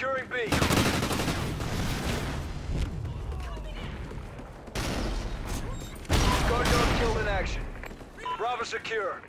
Securing B. Guard dog killed in action. Bravo secure.